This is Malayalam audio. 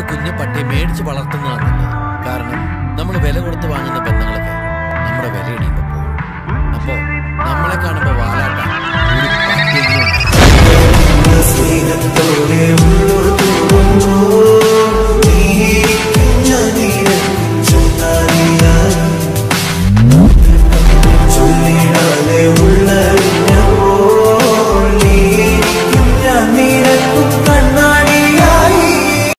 ഒരു കുഞ്ഞു പട്ടി മേടിച്ച് വളർത്തുന്നതാണ് നല്ലത്. കാരണം നമ്മൾ വില കൊടുത്ത് വാങ്ങുന്ന ബന്ധങ്ങളൊക്കെ നമ്മുടെ വില ഇടിയുമ്പോൾ നമ്മളെ കാണുമ്പോൾ